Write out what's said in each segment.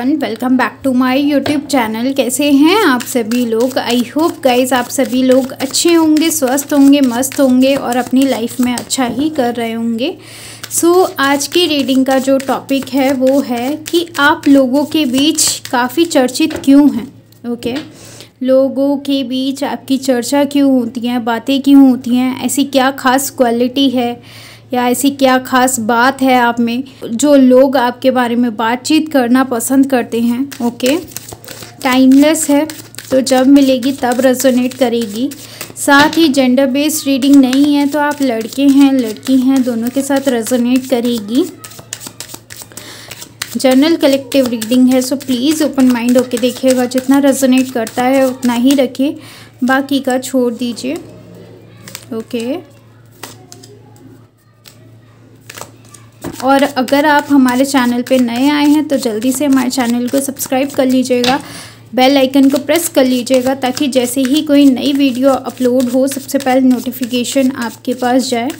Everyone welcome back to my YouTube channel कैसे हैं आप सभी लोग? आई होप गाइज़ आप सभी लोग अच्छे होंगे स्वस्थ होंगे मस्त होंगे और अपनी लाइफ में अच्छा ही कर रहे होंगे। सो so, आज की रीडिंग का जो टॉपिक है वो है कि आप लोगों के बीच काफ़ी चर्चित क्यों हैं? Okay okay? लोगों के बीच आपकी चर्चा क्यों होती हैं? बातें क्यों होती हैं? ऐसी क्या खास क्वालिटी है? या ऐसी क्या खास बात है आप में जो लोग आपके बारे में बातचीत करना पसंद करते हैं? ओके टाइमलेस है तो जब मिलेगी तब रेजोनेट करेगी। साथ ही जेंडर बेस्ड रीडिंग नहीं है तो आप लड़के हैं, लड़की हैं, दोनों के साथ रेजोनेट करेगी। जनरल कलेक्टिव रीडिंग है सो प्लीज़ ओपन माइंड होके देखिएगा। जितना रेजोनेट करता है, उतना ही रखिए। बाकी का छोड़ दीजिए। Okay okay. और अगर आप हमारे चैनल पे नए आए हैं तो जल्दी से हमारे चैनल को सब्सक्राइब कर लीजिएगा। बेल आइकन को प्रेस कर लीजिएगा, ताकि जैसे ही कोई नई वीडियो अपलोड हो, सबसे पहले नोटिफिकेशन आपके पास जाए।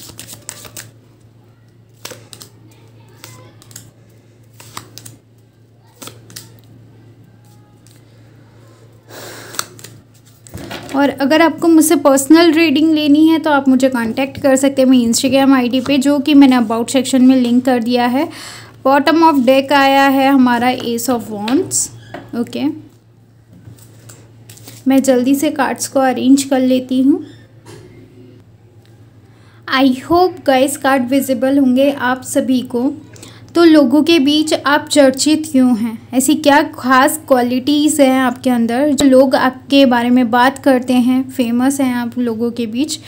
और अगर आपको मुझसे पर्सनल रीडिंग लेनी है तो आप मुझे कांटेक्ट कर सकते हैं। मेरी इंस्टाग्राम आईडी पे, जो कि मैंने अबाउट सेक्शन में लिंक कर दिया है। बॉटम ऑफ़ डेक आया है हमारा एस ऑफ़ वॉन्ट्स ओके मैं जल्दी से कार्ड्स को अरेंज कर लेती हूँ। I hope guys card visible होंगे आप सभी को। तो लोगों के बीच आप चर्चित क्यों हैं? ऐसी क्या खास क्वालिटीज़ हैं आपके अंदर जो लोग आपके बारे में बात करते हैं? फ़ेमस हैं आप लोगों के बीच।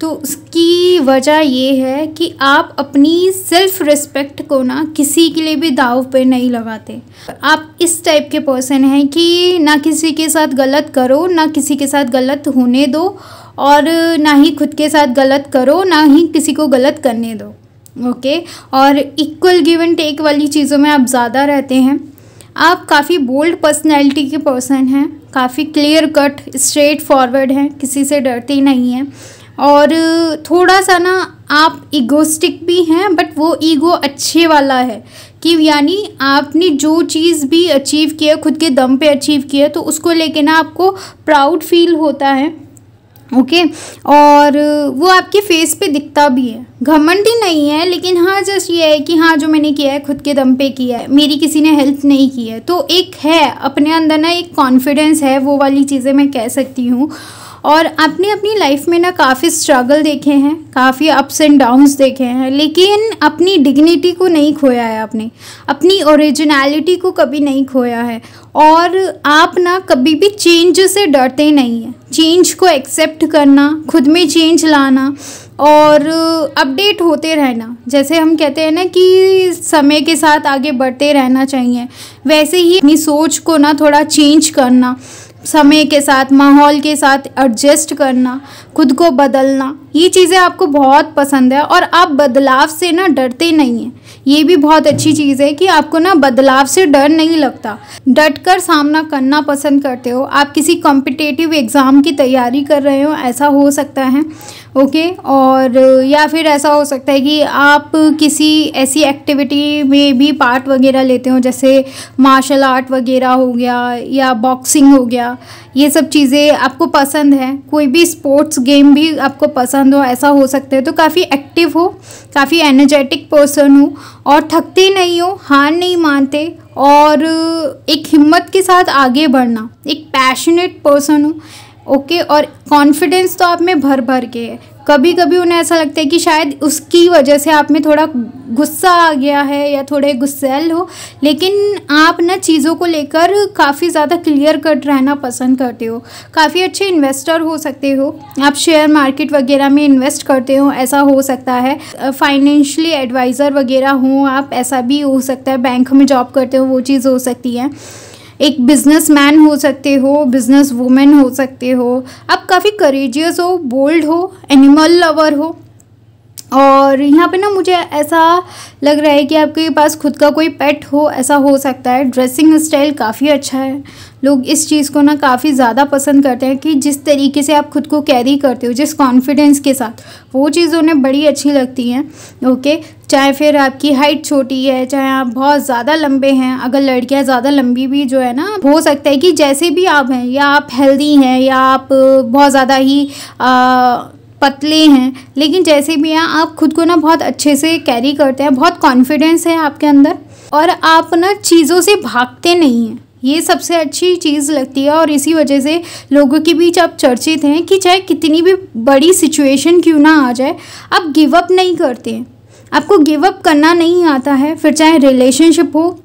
तो उसकी वजह ये है कि आप अपनी सेल्फ रिस्पेक्ट को ना किसी के लिए भी दाव पे नहीं लगाते। आप इस टाइप के पर्सन हैं कि ना किसी के साथ गलत करो, ना किसी के साथ गलत होने दो और ना ही खुद के साथ गलत करो, ना ही किसी को गलत करने दो। ओके? और इक्वल गिव एंड टेक वाली चीज़ों में आप ज़्यादा रहते हैं। आप काफ़ी बोल्ड पर्सनैलिटी के पर्सन हैं, काफ़ी क्लियर कट स्ट्रेट फॉरवर्ड हैं, किसी से डरते नहीं हैं। और थोड़ा सा ना आप ईगोस्टिक भी हैं बट वो ईगो अच्छे वाला है कि यानी आपने जो चीज़ भी अचीव किया, खुद के दम पे अचीव किया तो उसको लेके ना आपको प्राउड फील होता है। ओके? okay? और वो आपके फेस पे दिखता भी है। घमंडी नहीं है, लेकिन हाँ जस्ट ये है कि हाँ जो मैंने किया है, खुद के दम पे किया है। मेरी किसी ने हेल्प नहीं की है। तो एक है, अपने अंदर ना एक कॉन्फिडेंस है, वो वाली चीज़ें मैं कह सकती हूँ। और आपने अपनी लाइफ में ना काफ़ी स्ट्रगल देखे हैं, काफ़ी अप्स एंड डाउन्स देखे हैं, लेकिन अपनी डिग्निटी को नहीं खोया है आपने। अपनी ओरिजिनलिटी को कभी नहीं खोया है। और आप ना कभी भी चेंज से डरते नहीं हैं। चेंज को एक्सेप्ट करना, खुद में चेंज लाना और अपडेट होते रहना। जैसे हम कहते हैं ना कि समय के साथ आगे बढ़ते रहना चाहिए। वैसे ही अपनी सोच को ना थोड़ा चेंज करना। समय के साथ, माहौल के साथ एडजस्ट करना, खुद को बदलना, ये चीज़ें आपको बहुत पसंद है और आप बदलाव से ना डरते नहीं हैं। ये भी बहुत अच्छी चीज़ है कि आपको ना बदलाव से डर नहीं लगता। डट कर सामना करना पसंद करते हो। आप किसी कॉम्पिटेटिव एग्ज़ाम की तैयारी कर रहे हो, ऐसा हो सकता है। ओके और, या फिर ऐसा हो सकता है कि आप किसी ऐसी एक्टिविटी में भी पार्ट वगैरह लेते हो, जैसे मार्शल आर्ट वगैरह हो गया, या बॉक्सिंग हो गया, ये सब चीज़ें आपको पसंद है। कोई भी स्पोर्ट्स गेम भी आपको पसंद हो, ऐसा हो सकता है। तो काफ़ी एक्टिव हो, काफ़ी एनर्जेटिक पर्सन हो, और थकते नहीं हो, हार नहीं मानते, और एक हिम्मत के साथ आगे बढ़ना, एक पैशनेट पर्सन हो ओके, और कॉन्फिडेंस तो आप में भर भर के है। कभी कभी उन्हें ऐसा लगता है कि शायद उसकी वजह से आप में थोड़ा गुस्सा आ गया है या थोड़े गुस्सेल हो, लेकिन आप ना चीज़ों को लेकर काफ़ी ज़्यादा क्लियर कट रहना पसंद करते हो। काफ़ी अच्छे इन्वेस्टर हो सकते हो। आप शेयर मार्केट वगैरह में इन्वेस्ट करते हो, ऐसा हो सकता है। फाइनेंशली एडवाइज़र वगैरह हो आप, ऐसा भी हो सकता है। बैंक में जॉब करते हो, वो चीज़ हो सकती है। एक बिजनेसमैन हो सकते हो बिज़नेस वूमेन हो सकते हो। आप काफ़ी करेजियस हो बोल्ड हो एनिमल लवर हो। और यहाँ पे ना मुझे ऐसा लग रहा है कि आपके पास खुद का कोई पेट हो ऐसा हो सकता है। ड्रेसिंग स्टाइल काफ़ी अच्छा है। लोग इस चीज़ को ना काफ़ी ज़्यादा पसंद करते हैं कि जिस तरीके से आप खुद को कैरी करते हो जिस कॉन्फिडेंस के साथ। वो चीज़ उन्हें बड़ी अच्छी लगती हैं। ओके चाहे फिर आपकी हाइट छोटी है चाहे आप बहुत ज़्यादा लंबे हैं अगर लड़कियाँ ज़्यादा लंबी भी जो है ना हो सकता है कि जैसे भी आप हैं या आप हेल्दी हैं या आप बहुत ज़्यादा ही आ, पतले हैं, लेकिन जैसे भी हैं, आप खुद को ना बहुत अच्छे से कैरी करते हैं, बहुत कॉन्फिडेंस है आपके अंदर और आप ना चीज़ों से भागते नहीं हैं। ये सबसे अच्छी चीज़ लगती है और इसी वजह से लोगों के बीच आप चर्चित हैं कि चाहे कितनी भी बड़ी सिचुएशन क्यों ना आ जाए, आप गिव अप नहीं करते हैं। आपको गिव अप करना नहीं आता है, फिर चाहे रिलेशनशिप हो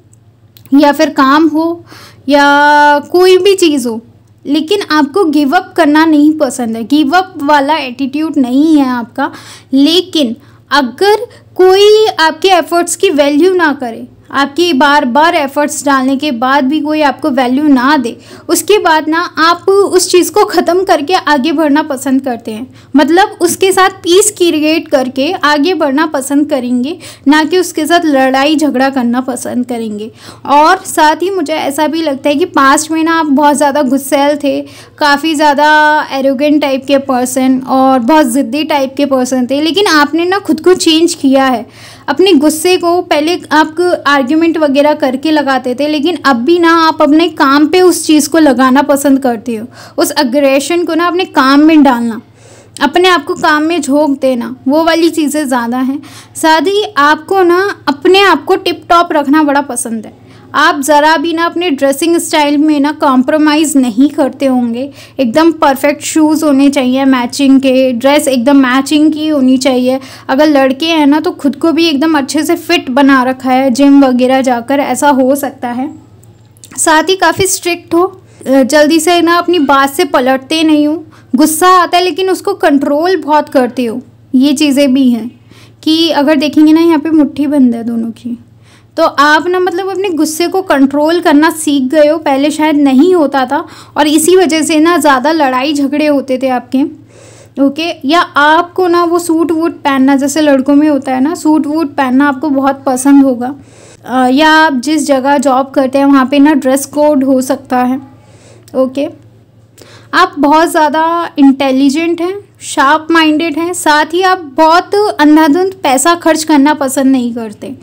या फिर काम हो या कोई भी चीज़ हो। लेकिन आपको गिव अप करना नहीं पसंद है। गिव अप वाला एटीट्यूड नहीं है आपका। लेकिन अगर कोई आपके एफर्ट्स की वैल्यू ना करे आपकी बार बार एफर्ट्स डालने के बाद भी कोई आपको वैल्यू ना दे, उसके बाद ना आप उस चीज़ को ख़त्म करके आगे बढ़ना पसंद करते हैं। मतलब उसके साथ पीस क्रिएट करके आगे बढ़ना पसंद करेंगे, ना कि उसके साथ लड़ाई झगड़ा करना पसंद करेंगे। और साथ ही मुझे ऐसा भी लगता है कि पास्ट में ना आप बहुत ज़्यादा गुस्सेल थे, काफ़ी ज़्यादा एरोगेंट टाइप के पर्सन और बहुत ज़िद्दी टाइप के पर्सन थे, लेकिन आपने ना खुद को चेंज किया है। अपने गुस्से को पहले आप आर्ग्यूमेंट वगैरह करके लगाते थे, लेकिन अब भी ना आप अपने काम पे उस चीज़ को लगाना पसंद करते हो। उस अग्रेशन को ना अपने काम में डालना। अपने आप को काम में झोंक देना, वो वाली चीज़ें ज़्यादा हैं। साथ ही आपको ना अपने आप को टिप टॉप रखना बड़ा पसंद है। आप ज़रा भी ना अपने ड्रेसिंग स्टाइल में ना कॉम्प्रोमाइज़ नहीं करते होंगे। एकदम परफेक्ट शूज़ होने चाहिए मैचिंग के ड्रेस एकदम मैचिंग की होनी चाहिए। अगर लड़के हैं ना तो खुद को भी एकदम अच्छे से फिट बना रखा है जिम वगैरह जाकर, ऐसा हो सकता है। साथ ही काफ़ी स्ट्रिक्ट हो। जल्दी से ना अपनी बात से पलटते नहीं हो। गुस्सा आता है, लेकिन उसको कंट्रोल बहुत करते हो। ये चीज़ें भी हैं कि अगर देखेंगे ना, यहाँ पे मुट्ठी बंद है दोनों की। तो आप ना मतलब अपने गुस्से को कंट्रोल करना सीख गए हो, पहले शायद नहीं होता था और इसी वजह से ना ज़्यादा लड़ाई झगड़े होते थे आपके ओके या आपको ना वो सूट वूट पहनना, जैसे लड़कों में होता है ना, सूट वूट पहनना आपको बहुत पसंद होगा। या आप जिस जगह जॉब करते हैं, वहाँ पे ना ड्रेस कोड हो सकता है ओके आप बहुत ज़्यादा इंटेलिजेंट हैं शार्प माइंडेड हैं, साथ ही आप बहुत अंधाधुंध पैसा खर्च करना पसंद नहीं करते।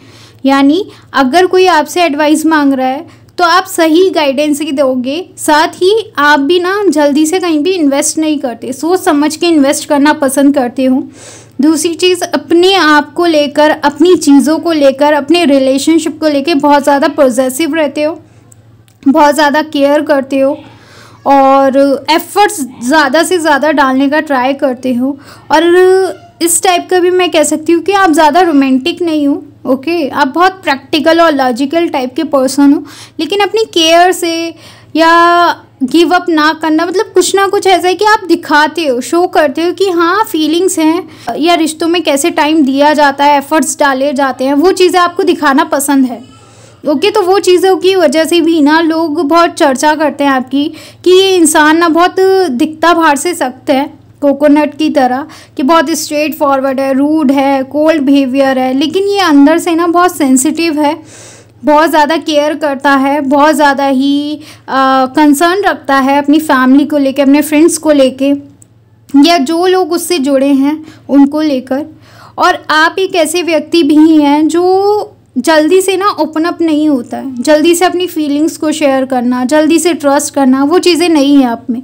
यानी अगर कोई आपसे एडवाइस मांग रहा है तो आप सही गाइडेंस ही दोगे। साथ ही आप भी ना जल्दी से कहीं भी इन्वेस्ट नहीं करते। सोच समझ के इन्वेस्ट करना पसंद करते हो। दूसरी चीज़, अपने आप को लेकर, अपनी चीज़ों को लेकर, अपने रिलेशनशिप को लेकर बहुत ज़्यादा प्रोजेसिव रहते हो। बहुत ज़्यादा केयर करते हो। और एफर्ट्स ज़्यादा से ज़्यादा डालने का ट्राई करते हो। और इस टाइप का भी मैं कह सकती हूँ कि आप ज़्यादा रोमांटिक नहीं हो। Okay okay? आप बहुत प्रैक्टिकल और लॉजिकल टाइप के पर्सन हो लेकिन अपनी केयर से या गिव अप ना करना मतलब कुछ ना कुछ ऐसा है कि आप दिखाते हो शो करते हो कि हाँ फीलिंग्स हैं या रिश्तों में कैसे टाइम दिया जाता है एफर्ट्स डाले जाते हैं वो चीज़ें आपको दिखाना पसंद है ओके okay, तो वो चीज़ों की वजह से भी ना लोग बहुत चर्चा करते हैं आपकी कि ये इंसान ना बहुत दिखता बाहर से सख्त है कोकोनट की तरह कि बहुत स्ट्रेट फॉरवर्ड है रूड है कोल्ड बिहेवियर है, लेकिन ये अंदर से ना बहुत सेंसिटिव है, बहुत ज़्यादा केयर करता है, बहुत ज़्यादा ही कंसर्न रखता है अपनी फैमिली को लेके, अपने फ्रेंड्स को लेके, या जो लोग उससे जुड़े हैं, उनको लेकर। और आप एक ऐसे व्यक्ति भी हैं जो जल्दी से ना ओपन अप नहीं होता है, जल्दी से अपनी फीलिंग्स को शेयर करना, जल्दी से ट्रस्ट करना, वो चीज़ें नहीं है आप में।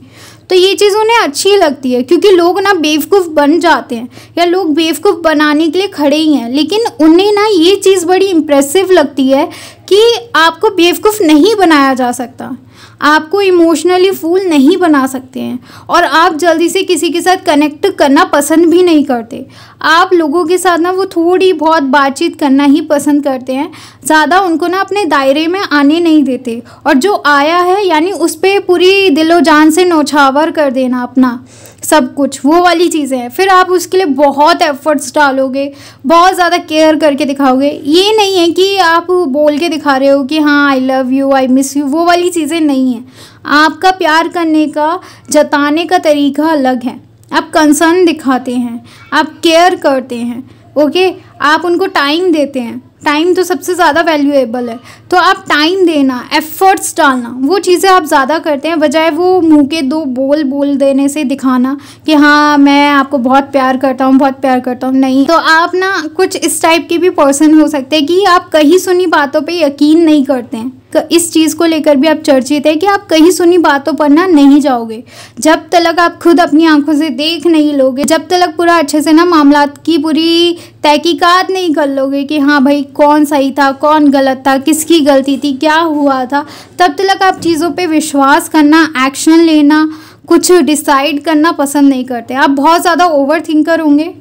तो ये चीज़ उन्हें अच्छी लगती है, क्योंकि लोग ना बेवकूफ़ बन जाते हैं, या लोग बेवकूफ़ बनाने के लिए खड़े ही हैं, लेकिन उन्हें ना ये चीज़ बड़ी इम्प्रेसिव लगती है कि आपको बेवकूफ़ नहीं बनाया जा सकता। आपको इमोशनली फूल नहीं बना सकते हैं। और आप जल्दी से किसी के साथ कनेक्ट करना पसंद भी नहीं करते। आप लोगों के साथ ना वो थोड़ी बहुत बातचीत करना ही पसंद करते हैं। ज़्यादा उनको ना अपने दायरे में आने नहीं देते। और जो आया है, यानी उस पर पूरी दिलो जान से नौछावर कर देना अपना। सब कुछ, वो वाली चीज़ें हैं। फिर आप उसके लिए बहुत एफर्ट्स डालोगे, बहुत ज़्यादा केयर करके दिखाओगे। ये नहीं है कि आप बोल के दिखा रहे हो कि हाँ I love you I miss you वो वाली चीज़ें नहीं हैं। आपका प्यार करने का, जताने का तरीका अलग है। आप कंसर्न दिखाते हैं, आप केयर करते हैं ओके आप उनको टाइम देते हैं। टाइम तो सबसे ज़्यादा वैल्यूएबल है। तो आप टाइम देना एफर्ट्स डालना, वो चीज़ें आप ज़्यादा करते हैं, बजाय वो मुँह के दो बोल बोल देने से दिखाना कि हाँ मैं आपको बहुत प्यार करता हूँ, बहुत प्यार करता हूँ। नहीं तो आप ना कुछ इस टाइप के भी पर्सन हो सकते हैं कि आप कहीं सुनी बातों पर यकीन नहीं करते हैं। इस चीज़ को लेकर भी आप चर्चित है कि आप कहीं सुनी बातों पर ना नहीं जाओगे। जब तक आप खुद अपनी आँखों से देख नहीं लोगे, जब तक पूरा अच्छे से ना मामला की पूरी तहकीकात नहीं कर लोगे कि हाँ भाई कौन सही था, कौन गलत था, किसकी गलती थी, क्या हुआ था, तब तक आप चीज़ों पर विश्वास करना, एक्शन लेना, कुछ डिसाइड करना पसंद नहीं करते। आप बहुत ज़्यादा ओवर थिंकर होंगे,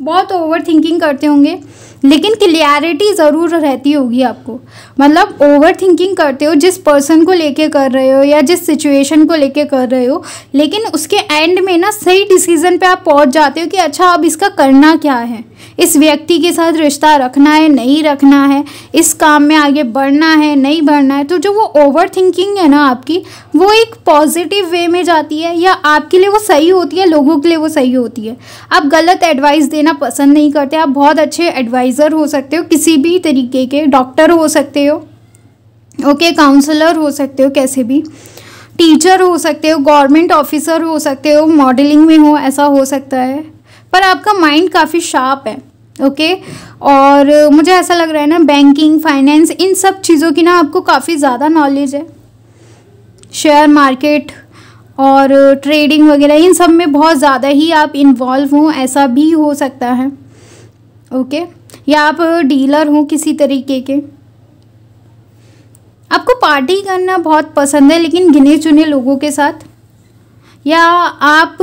बहुत ओवर थिंकिंग करते होंगे। लेकिन क्लियरिटी ज़रूर रहती होगी आपको। मतलब ओवर थिंकिंग करते हो, जिस पर्सन को लेके कर रहे हो या जिस सिचुएशन को लेके कर रहे हो, लेकिन उसके एंड में ना सही डिसीज़न पे आप पहुँच जाते हो कि अच्छा अब इसका करना क्या है? इस व्यक्ति के साथ रिश्ता रखना है, नहीं रखना है? इस काम में आगे बढ़ना है, नहीं बढ़ना है? तो जो वो ओवर थिंकिंग है ना आपकी, वो एक पॉजिटिव वे में जाती है या आपके लिए वो सही होती है, लोगों के लिए वो सही होती है? आप गलत एडवाइस देना पसंद नहीं करते, आप बहुत अच्छे एडवाइज़र हो सकते हो, किसी भी तरीके के डॉक्टर हो सकते हो ओके काउंसलर हो सकते हो, कैसे भी टीचर हो सकते हो गवर्नमेंट ऑफिसर हो सकते हो मॉडलिंग में हो, ऐसा हो सकता है, पर आपका माइंड काफ़ी शार्प है ओके okay? और मुझे ऐसा लग रहा है ना बैंकिंग फाइनेंस इन सब चीज़ों की ना आपको काफ़ी ज़्यादा नॉलेज है शेयर मार्केट और ट्रेडिंग वगैरह, इन सब में बहुत ज़्यादा ही आप इन्वॉल्व हों, ऐसा भी हो सकता है ओके या आप डीलर हों किसी तरीके के? आपको पार्टी करना बहुत पसंद है, लेकिन गिने चुने लोगों के साथ? या आप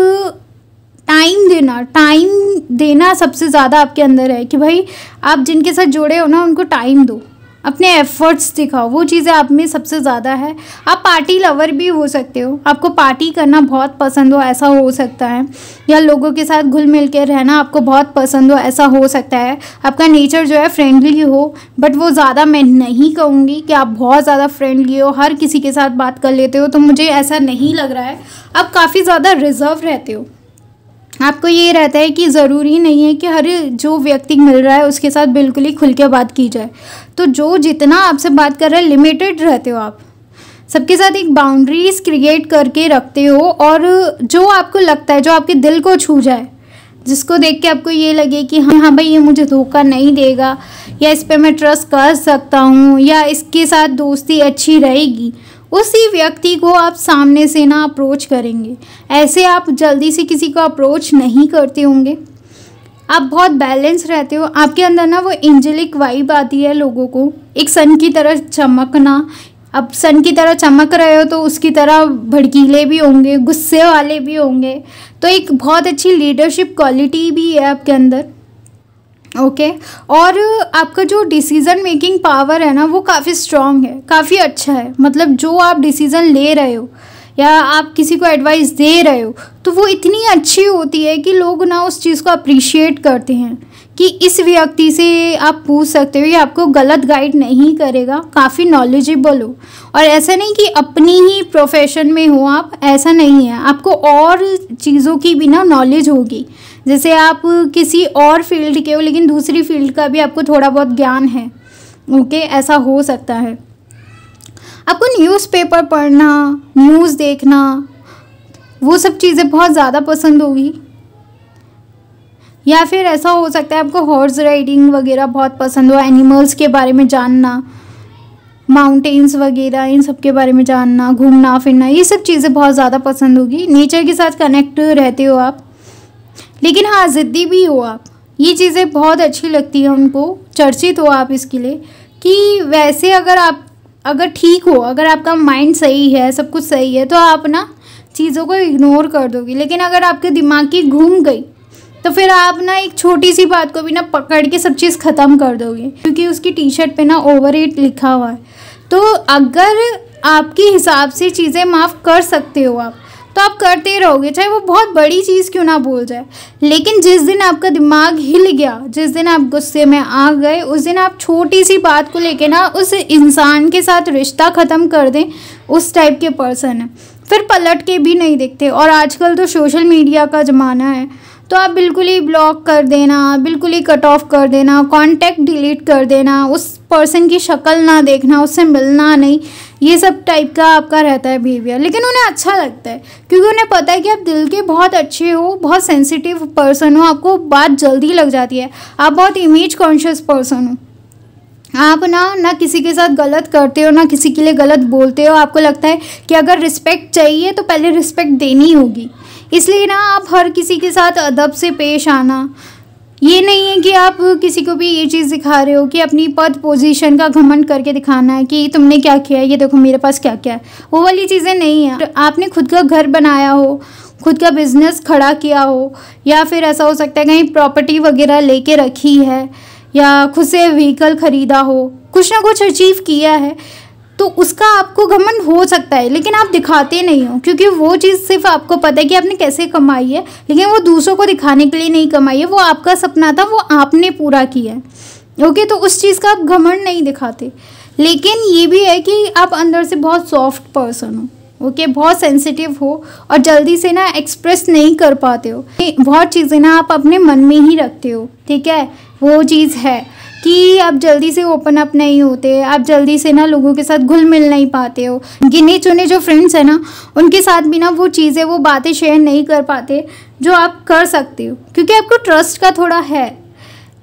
टाइम देना टाइम देना सबसे ज़्यादा आपके अंदर है कि भाई आप जिनके साथ जुड़े हो ना, उनको टाइम दो। अपने एफर्ट्स दिखाओ, वो चीज़ें आप में सबसे ज़्यादा है। आप पार्टी लवर भी हो सकते हो। आपको पार्टी करना बहुत पसंद हो, ऐसा हो सकता है। या लोगों के साथ घुल मिल के रहना आपको बहुत पसंद हो, ऐसा हो सकता है। आपका नेचर जो है फ्रेंडली हो बट वो ज़्यादा मैं नहीं कहूँगी कि आप बहुत ज़्यादा फ्रेंडली हो, हर किसी के साथ बात कर लेते हो तो मुझे ऐसा नहीं लग रहा है। आप काफ़ी ज़्यादा रिज़र्व रहते हो। आपको ये रहता है कि ज़रूरी नहीं है कि हर जो व्यक्ति मिल रहा है उसके साथ बिल्कुल ही खुल के बात की जाए। तो जो जितना आपसे बात कर रहा है लिमिटेड रहते हो आप। सबके साथ एक बाउंड्रीज क्रिएट करके रखते हो और जो आपको लगता है, जो आपके दिल को छू जाए, जिसको देख के आपको ये लगे कि हाँ हाँ भाई, ये मुझे धोखा नहीं देगा, या इस पर मैं ट्रस्ट कर सकता हूँ, या इसके साथ दोस्ती अच्छी रहेगी। उसी व्यक्ति को आप सामने से ना अप्रोच करेंगे। ऐसे आप जल्दी से किसी को अप्रोच नहीं करते होंगे। आप बहुत बैलेंस रहते हो। आपके अंदर ना वो एंजलिक वाइब आती है लोगों को। एक सन की तरह चमकना। अब सन की तरह चमक रहे हो तो उसकी तरह भड़कीले भी होंगे, गुस्से वाले भी होंगे। तो एक बहुत अच्छी लीडरशिप क्वालिटी भी है आपके अंदर। Okay okay? और आपका जो डिसीज़न मेकिंग पावर है ना, वो काफ़ी स्ट्रॉन्ग है, काफ़ी अच्छा है। मतलब जो आप डिसीज़न ले रहे हो, या आप किसी को एडवाइस दे रहे हो तो वो इतनी अच्छी होती है कि लोग ना उस चीज़ को अप्रिशिएट करते हैं कि इस व्यक्ति से आप पूछ सकते हो, ये आपको गलत गाइड नहीं करेगा, काफ़ी नॉलेजेबल हो। और ऐसा नहीं कि अपनी ही प्रोफेशन में हो आप, ऐसा नहीं है। आपको और चीज़ों की भी ना नॉलेज होगी। जैसे आप किसी और फ़ील्ड के हो, लेकिन दूसरी फ़ील्ड का भी आपको थोड़ा बहुत ज्ञान है। ओके, ऐसा हो सकता है। आपको न्यूज़पेपर पढ़ना न्यूज़ देखना, वो सब चीज़ें बहुत ज़्यादा पसंद होगी। या फिर ऐसा हो सकता है आपको हॉर्स राइडिंग वगैरह बहुत पसंद हो एनिमल्स के बारे में जानना माउंटेन्स वगैरह, इन सब के बारे में जानना, घूमना, फिरना, ये सब चीज़ें बहुत ज़्यादा पसंद होगी। नेचर के साथ कनेक्ट रहते हो आप। लेकिन हाँ ज़िद्दी भी हो आप। ये चीज़ें बहुत अच्छी लगती हैं उनको, चर्चित हो आप इसके लिए कि वैसे अगर आप, अगर ठीक हो, अगर आपका माइंड सही है, सब कुछ सही है तो आप ना चीज़ों को इग्नोर कर दोगे। लेकिन अगर आपके दिमाग की घूम गई तो फिर आप ना एक छोटी सी बात को भी ना पकड़ के सब चीज़ ख़त्म कर दोगे, क्योंकि उसकी टी शर्ट पे ना ओवर एट लिखा हुआ है। तो अगर आपके हिसाब से चीज़ें माफ़ कर सकते हो आप तो आप करते रहोगे, चाहे वो बहुत बड़ी चीज़ क्यों ना बोल जाए। लेकिन जिस दिन आपका दिमाग हिल गया, जिस दिन आप गुस्से में आ गए, उस दिन आप छोटी सी बात को लेके ना उस इंसान के साथ रिश्ता ख़त्म कर दें, उस टाइप के पर्सन है। फिर पलट के भी नहीं देखते। और आजकल तो सोशल मीडिया का ज़माना है तो आप बिल्कुल ही ब्लॉक कर देना, बिल्कुल ही कट ऑफ़ कर देना कांटेक्ट डिलीट कर देना, उस पर्सन की शक्ल ना देखना, उससे मिलना नहीं। ये सब टाइप का आपका रहता है बिहेवियर लेकिन उन्हें अच्छा लगता है, क्योंकि उन्हें पता है कि आप दिल के बहुत अच्छे हो, बहुत सेंसिटिव पर्सन हो, आपको बात जल्दी लग जाती है, आप बहुत इमेज कॉन्शियस पर्सन हो। आप ना ना किसी के साथ गलत करते हो, ना किसी के लिए गलत बोलते हो, आपको लगता है कि अगर रिस्पेक्ट चाहिए तो पहले रिस्पेक्ट देनी होगी। इसलिए ना, आप हर किसी के साथ अदब से पेश आना ये नहीं है कि आप किसी को भी ये चीज़ दिखा रहे हो कि अपनी पद पोजीशन का घमंड करके दिखाना है कि तुमने क्या किया है, ये देखो मेरे पास क्या क्या है। वो वाली चीज़ें नहीं है। आपने खुद का घर बनाया हो, खुद का बिज़नेस खड़ा किया हो, या फिर ऐसा हो सकता है कहीं प्रॉपर्टी वगैरह लेके रखी है, या खुद से व्हीकल ख़रीदा हो, कुछ ना कुछ अचीव किया है। तो उसका आपको घमंड हो सकता है लेकिन आप दिखाते नहीं हो क्योंकि वो चीज़ सिर्फ़ आपको पता है कि आपने कैसे कमाई है लेकिन वो दूसरों को दिखाने के लिए नहीं कमाई है वो आपका सपना था वो आपने पूरा किया है। ओके तो उस चीज़ का आप घमंड नहीं दिखाते। लेकिन ये भी है कि आप अंदर से बहुत सॉफ्ट पर्सन हो ओके okay, बहुत सेंसिटिव हो और जल्दी से ना एक्सप्रेस नहीं कर पाते हो। बहुत चीज़ें ना आप अपने मन में ही रखते हो ठीक है? वो चीज़ है। कि आप जल्दी से ओपन अप नहीं होते, आप जल्दी से ना लोगों के साथ घुल मिल नहीं पाते हो। गिने चुने जो फ्रेंड्स हैं ना, उनके साथ भी ना वो चीज़ें, वो बातें शेयर नहीं कर पाते जो आप कर सकते हो। क्योंकि आपको ट्रस्ट का थोड़ा है।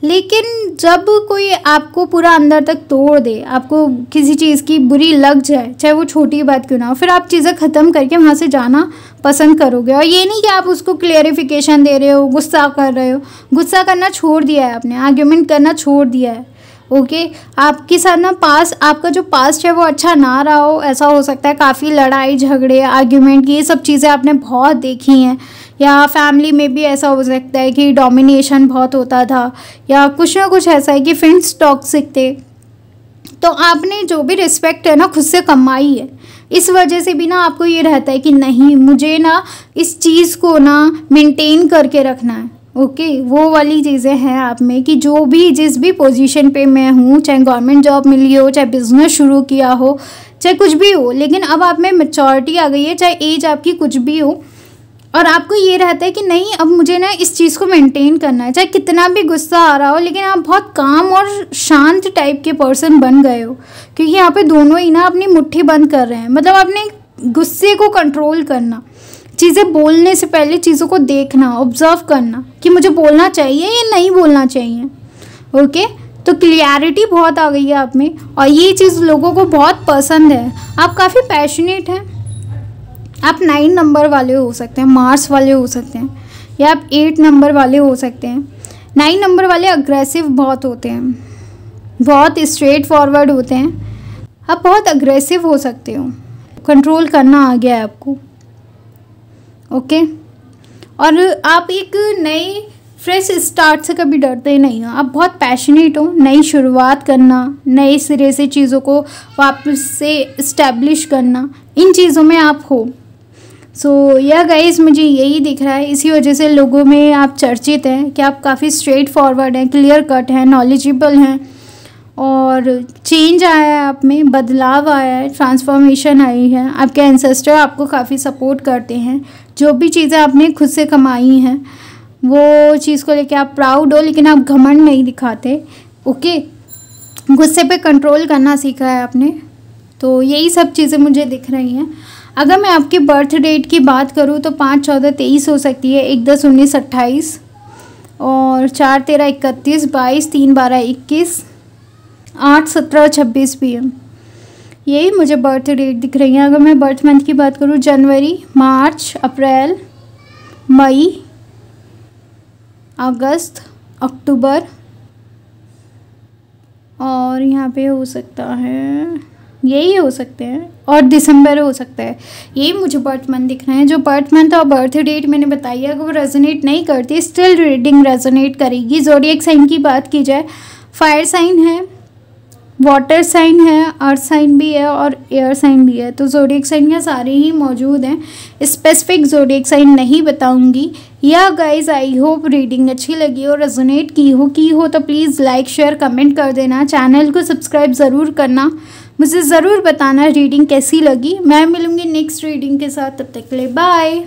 लेकिन जब कोई आपको पूरा अंदर तक तोड़ दे, आपको किसी चीज़ की बुरी लग जाए, चाहे वो छोटी बात क्यों ना हो, फिर आप चीज़ें ख़त्म करके वहाँ से जाना पसंद करोगे। और ये नहीं कि आप उसको क्लियरिफिकेशन दे रहे हो, गुस्सा कर रहे हो। गुस्सा करना छोड़ दिया है आपने आर्ग्यूमेंट करना छोड़ दिया है ओके आपके साथ ना पास, आपका जो पास्ट है वो अच्छा ना रहा हो, ऐसा हो सकता है, काफ़ी लड़ाई झगड़े आर्ग्यूमेंट ये सब चीज़ें आपने बहुत देखी हैं। या फैमिली में भी ऐसा हो सकता है कि डोमिनेशन बहुत होता था, या कुछ ना कुछ ऐसा है कि फ्रेंड्स टॉक्सिक थे। तो आपने जो भी रिस्पेक्ट है ना, खुद से कमाई है। इस वजह से भी ना आपको ये रहता है कि नहीं, मुझे ना इस चीज़ को ना मेंटेन करके रखना है। ओके वो वाली चीज़ें हैं आप में कि जो भी, जिस भी पोजीशन पे मैं हूँ, चाहे गवर्नमेंट जॉब मिली हो, चाहे बिज़नेस शुरू किया हो, चाहे कुछ भी हो, लेकिन अब आप में मेचोरिटी आ गई है, चाहे एज आपकी कुछ भी हो और आपको ये रहता है कि नहीं, अब मुझे ना इस चीज़ को मेंटेन करना है। चाहे कितना भी गुस्सा आ रहा हो, लेकिन आप बहुत काम और शांत टाइप के पर्सन बन गए हो। क्योंकि यहाँ पे दोनों ही ना अपनी मुट्ठी बंद कर रहे हैं। मतलब अपने गुस्से को कंट्रोल करना, चीज़ें बोलने से पहले चीज़ों को देखना ऑब्ज़र्व करना कि मुझे बोलना चाहिए या नहीं बोलना चाहिए। ओके तो क्लियरिटी बहुत आ गई है आप में। और ये चीज़ लोगों को बहुत पसंद है। आप काफ़ी पैशनेट हैं। आप नाइन नंबर वाले हो सकते हैं मार्स वाले हो सकते हैं, या आप एट नंबर वाले हो सकते हैं। नाइन नंबर वाले अग्रेसिव बहुत होते हैं, बहुत स्ट्रेट फॉरवर्ड होते हैं। आप बहुत अग्रेसिव हो सकते हो। कंट्रोल करना आ गया है आपको ओके और आप एक नए फ्रेश स्टार्ट से कभी डरते नहीं हो। आप बहुत पैशनेट हो, नई शुरुआत करना, नए सिरे से चीज़ों को वापस से इस्टेब्लिश करना, इन चीज़ों में आप हो। सो यह गाइस मुझे यही दिख रहा है। इसी वजह से लोगों में आप चर्चित हैं कि आप काफ़ी स्ट्रेट फॉरवर्ड हैं क्लियर कट हैं नॉलेजेबल हैं। और चेंज आया है आप में, बदलाव आया है ट्रांसफॉर्मेशन आई है। आपके एंसेस्टर आपको काफ़ी सपोर्ट करते हैं। जो भी चीज़ें आपने खुद से कमाई हैं, वो चीज़ को लेके आप प्राउड हो, लेकिन आप घमंड नहीं दिखाते। ओके गुस्से पे कंट्रोल करना सीखा है आपने। तो यही सब चीज़ें मुझे दिख रही हैं। अगर मैं आपके बर्थ डेट की बात करूँ तो पाँच, चौदह, तेईस हो सकती है। एक दस, उन्नीस, अट्ठाईस और चार, तेरह, इकतीस, बाईस, तीन, बारह, इक्कीस, आठ, सत्रह छब्बीस पी एम यही मुझे बर्थ डेट दिख रही है। अगर मैं बर्थ मंथ की बात करूँ, जनवरी, मार्च, अप्रैल, मई, अगस्त, अक्टूबर और यहाँ पे हो सकता है यही हो सकते हैं और दिसंबर हो सकता है। यही मुझे बर्थ मंथ दिख रहे हैं। जो बर्थ मंथ और बर्थ डेट मैंने बताई है अगर वो रेजोनेट नहीं करती स्टिल रीडिंग रेजोनेट करेगी। जोडियक साइन की बात की जाए फायर साइन है वाटर साइन है अर्थ साइन भी है और एयर साइन भी है। तो जोडियक साइन या सारे ही मौजूद हैं। स्पेसिफिक जोडियक साइन नहीं बताऊँगी। या गाइज़ आई होप रीडिंग अच्छी लगी हो रेजोनेट की हो की हो तो प्लीज़ लाइक शेयर कमेंट कर देना। चैनल को सब्सक्राइब ज़रूर करना। मुझे ज़रूर बताना रीडिंग कैसी लगी। मैं मिलूँगी नेक्स्ट रीडिंग के साथ। तब तक के लिए बाय।